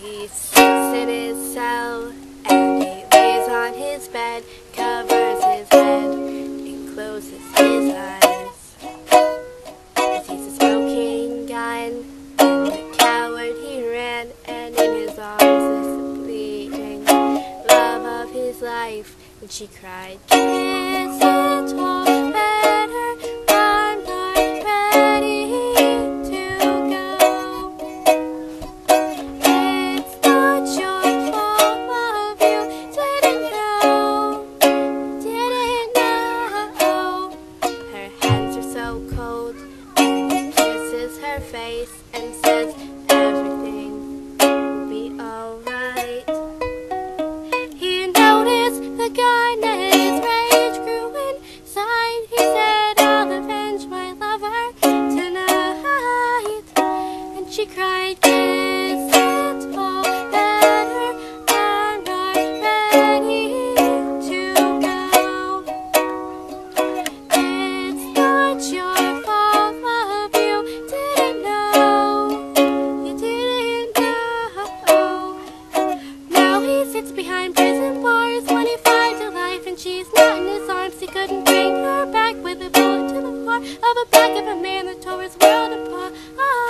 he sits in his cell and he lays on his bed, covers his head and closes his eyes. He sees a smoking gun and the coward he ran, and in his arms is the bleeding love of his life. And she cried, Kiss it cold, kisses her face and says the back of a man that tore his world apart. Oh.